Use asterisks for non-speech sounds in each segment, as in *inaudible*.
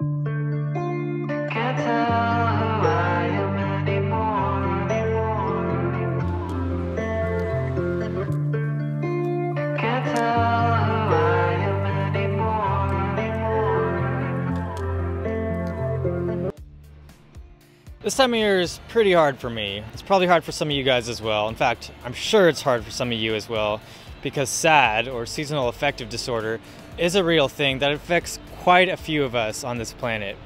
This time of year is pretty hard for me. It's probably hard for some of you guys as well. In fact, I'm sure it's hard for some of you as well because SAD, or seasonal affective disorder, is a real thing that affects quite a few of us on this planet,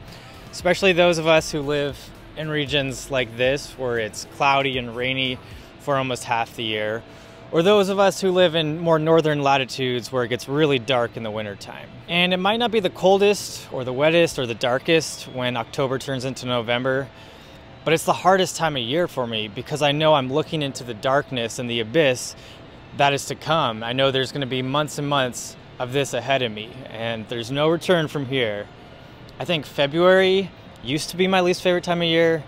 especially those of us who live in regions like this where it's cloudy and rainy for almost half the year, or those of us who live in more northern latitudes where it gets really dark in the wintertime. And it might not be the coldest or the wettest or the darkest when October turns into November, but it's the hardest time of year for me because I know I'm looking into the darkness and the abyss that is to come. I know there's going to be months and months of this ahead of me, and there's no return from here. I think February used to be my least favorite time of year,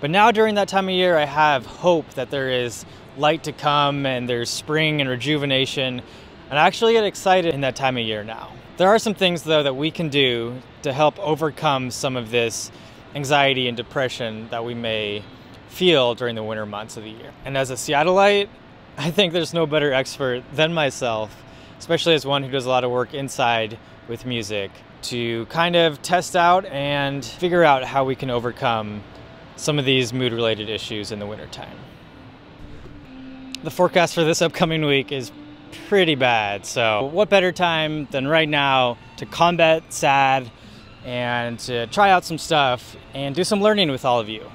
but now during that time of year, I have hope that there is light to come and there's spring and rejuvenation, and I actually get excited in that time of year now. There are some things, though, that we can do to help overcome some of this anxiety and depression that we may feel during the winter months of the year. And as a Seattleite, I think there's no better expert than myself, especially as one who does a lot of work inside with music, to kind of test out and figure out how we can overcome some of these mood related issues in the wintertime. The forecast for this upcoming week is pretty bad, so what better time than right now to combat SAD and to try out some stuff and do some learning with all of you.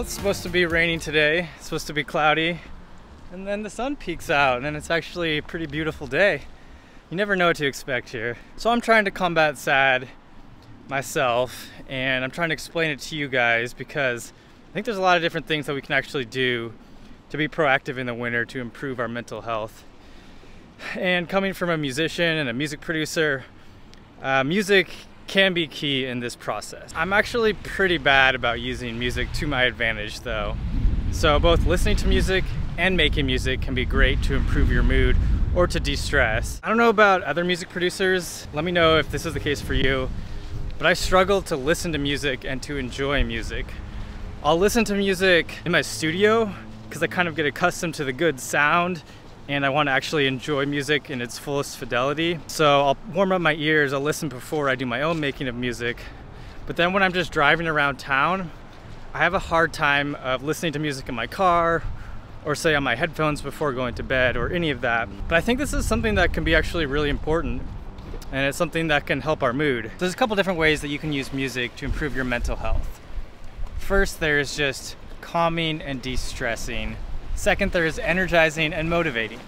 Well, it's supposed to be raining today. It's supposed to be cloudy. And then the sun peeks out, and it's actually a pretty beautiful day. You never know what to expect here. So I'm trying to combat SAD myself, and I'm trying to explain it to you guys because I think there's a lot of different things that we can actually do to be proactive in the winter to improve our mental health. And coming from a musician and a music producer, uh, music can be key in this process. I'm actually pretty bad about using music to my advantage, though. So, both listening to music and making music can be great to improve your mood or to de stress. I don't know about other music producers, let me know if this is the case for you, but I struggle to listen to music and to enjoy music. I'll listen to music in my studio because I kind of get accustomed to the good sound and I want to actually enjoy music in its fullest fidelity. So I'll warm up my ears, I'll listen before I do my own making of music. But then when I'm just driving around town, I have a hard time of listening to music in my car or say on my headphones before going to bed or any of that. But I think this is something that can be actually really important and it's something that can help our mood. There's a couple different ways that you can use music to improve your mental health. First, there's just calming and de stressing. Second, there's energizing and motivating.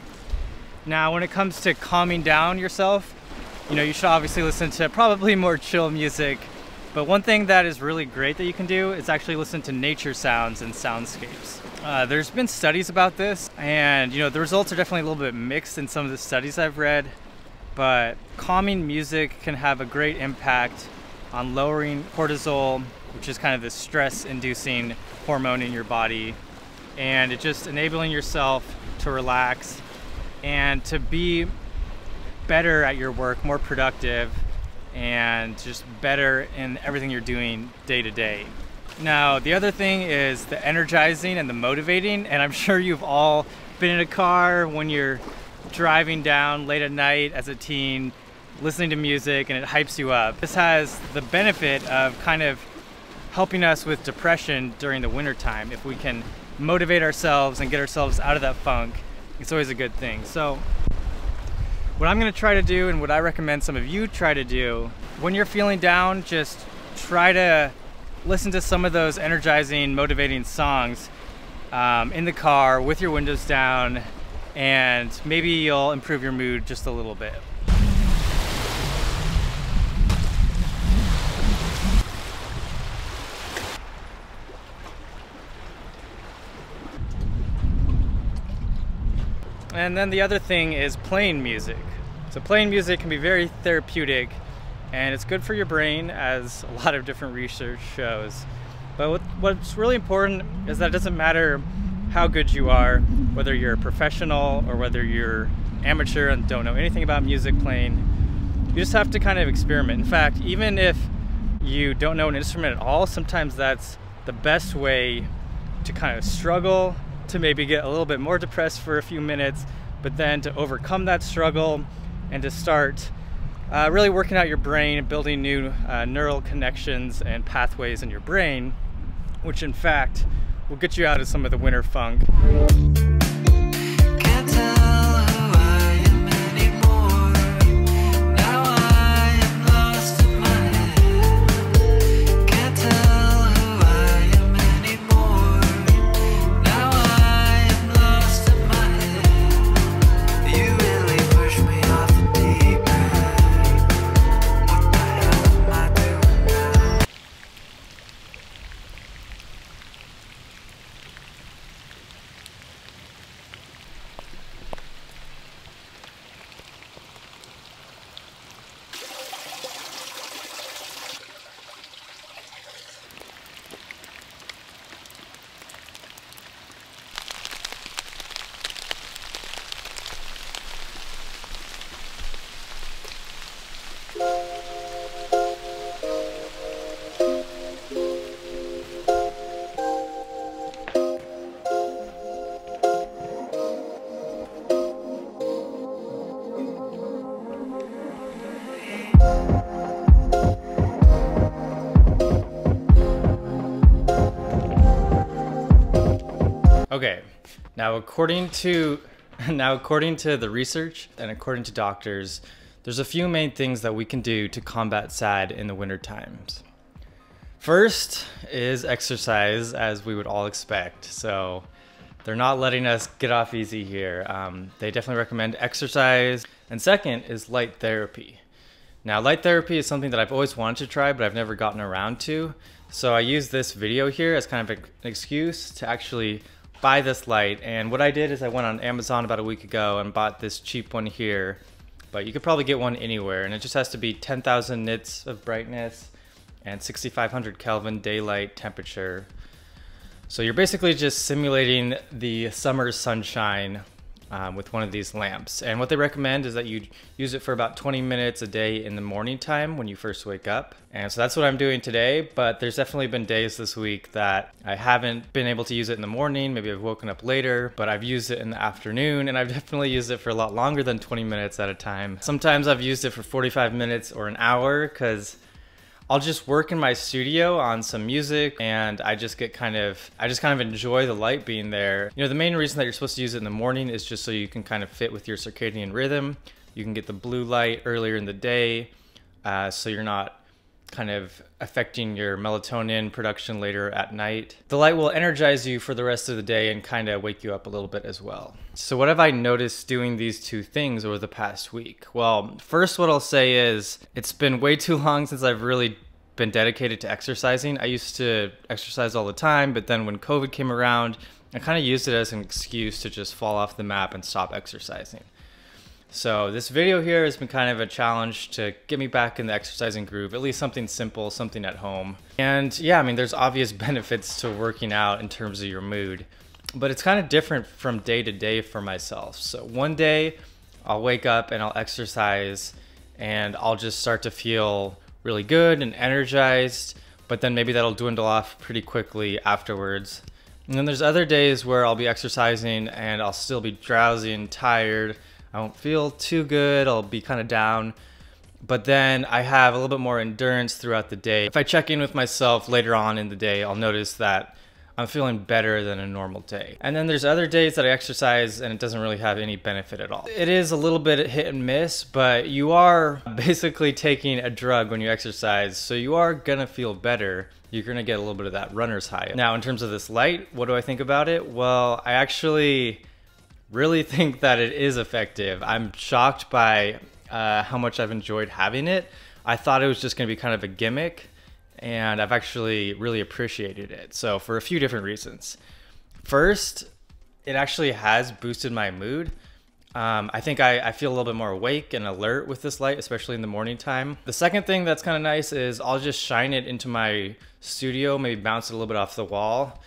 Now, when it comes to calming down yourself, you know, you should obviously listen to probably more chill music. But one thing that is really great that you can do is actually listen to nature sounds and soundscapes. Uh, there's been studies about this, and you know the results are definitely a little bit mixed in some of the studies I've read. But calming music can have a great impact on lowering cortisol, which is kind of the stress-inducing hormone in your body, and it just enabling yourself to relax and to be better at your work, more productive, and just better in everything you're doing day to day. Now, the other thing is the energizing and the motivating, and I'm *laughs* sure you've all been in a car when you're driving down late at night as a teen, listening to music, and it hypes you up. This has the benefit of kind of helping us with depression during the wintertime. If we can motivate ourselves and get ourselves out of that funk, it's always a good thing. So, what I'm gonna try to do, and what I recommend some of you try to do, when you're feeling down, just try to listen to some of those energizing, motivating songs um, in the car with your windows down, and maybe you'll improve your mood just a little bit. And then the other thing is playing music. So playing music can be very therapeutic and it's good for your brain as a lot of different research shows. But what, what's really important is that it doesn't matter how good you are, whether you're a professional or whether you're amateur and don't know anything about music playing. You just have to kind of experiment. In fact, even if you don't know an instrument at all, sometimes that's the best way to kind of struggle, to maybe get a little bit more depressed for a few minutes, but then to overcome that struggle and to start uh, really working out your brain and building new uh, neural connections and pathways in your brain, which in fact will get you out of some of the winter funk. Okay, now according to *laughs* now according to the research and according to doctors, there's a few main things that we can do to combat SAD in the winter times. First is exercise, as we would all expect. So they're not letting us get off easy here. Um, they definitely recommend exercise. And second is light therapy. Now, light therapy is something that I've always wanted to try, but I've never gotten around to. So I use this video here as kind of an excuse to actually buy this light. And what I did is I went on Amazon about a week ago and bought this cheap one here. But you could probably get one anywhere, and it just has to be 10,000 nits of brightness and 6500 Kelvin daylight temperature. So you're basically just simulating the summer sunshine um, with one of these lamps. And what they recommend is that you use it for about 20 minutes a day in the morning time when you first wake up. And so that's what I'm doing today. But there's definitely been days this week that I haven't been able to use it in the morning. Maybe I've woken up later, but I've used it in the afternoon and I've *laughs* definitely used it for a lot longer than 20 minutes at a time. Sometimes I've used it for 45 minutes or an hour because I'll just work in my studio on some music and I just get kind of I just kind of enjoy the light being there. You know, the main reason that you're supposed to use it in the morning is just so you can kind of fit with your circadian rhythm. You can get the blue light earlier in the day, uh, so you're not kind of affecting your melatonin production later at night. The light will energize you for the rest of the day and kind of wake you up a little bit as well. So, what have I noticed doing these two things over the past week? Well, first, what I'll say is it's been way too long since I've really been dedicated to exercising. I used to exercise all the time, but then when COVID came around, I kind of used it as an excuse to just fall off the map and stop exercising. So this video here has been kind of a challenge to get me back in the exercising groove, at least something simple, something at home. And yeah, I mean, there's obvious *laughs* benefits to working out in terms of your mood, but it's kind of different from day to day for myself. So one day I'll wake up and I'll exercise and I'll just start to feel really good and energized, but then maybe that'll dwindle off pretty quickly afterwards. And then there's other days where I'll be exercising and I'll still be drowsy and tired. I won't feel too good. I'll be kind of down. but then I have a little bit more endurance throughout the day. If I check in with myself later on in the day, I'll notice that I'm feeling better than a normal day. And then there's other days that I exercise and it doesn't really have any benefit at all. It is a little bit hit and miss, but you are *laughs* basically taking a drug when you exercise, so you are gonna feel better. You're gonna get a little bit of that runner's high. Now, in terms of this light, what do I think about it? Well, I actually really think that it is effective. I'm shocked by uh, how much I've enjoyed having it. I thought it was just gonna be kind of a gimmick and I've actually really appreciated it. So for a few different reasons. First, it actually has boosted my mood. Um, I think I, I, feel a little bit more awake and alert with this light, especially in the morning time. The second thing that's kind of nice is I'll just shine it into my studio, maybe bounce it a little bit off the wall,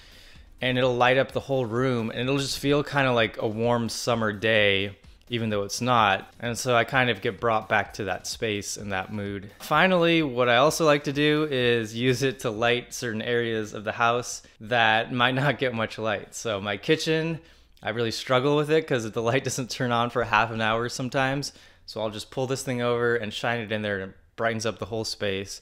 and it'll light up the whole room, and it'll just feel kind of like a warm summer day even though it's not. And so I kind of get brought back to that space and that mood. Finally, what I also like to do is use it to light certain areas of the house that might not get much light. So my kitchen, I really struggle with it because the light *laughs* doesn't turn on for half an hour sometimes. So I'll just pull this thing over and shine it in there and it brightens up the whole space.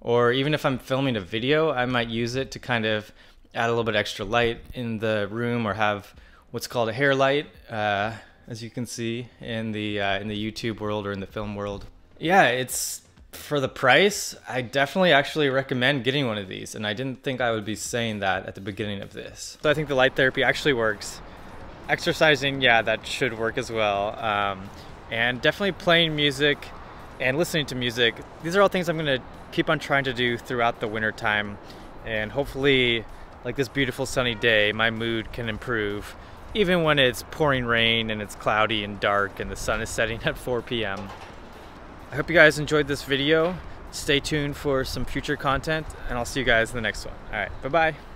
Or even if I'm filming a video, I might use it to kind of add a little bit extra light in the room or have what's called a hair light. Uh, as you can see in the uh, in the YouTube world or in the film world. Yeah, it's for the price. I definitely actually recommend getting one of these, and I didn't think I would be saying that at the beginning of this. So I think the light therapy actually works. Exercising, yeah, that should work as well. Um, and definitely playing music and listening to music. These are all things I'm gonna keep on trying to do throughout the winter time, and hopefully, like this beautiful sunny day, my mood can improve even when it's pouring rain and it's cloudy and dark and the sun is setting at 4 p.m. I hope you guys enjoyed this video. Stay tuned for some future content and I'll see you guys in the next one. All right, bye-bye.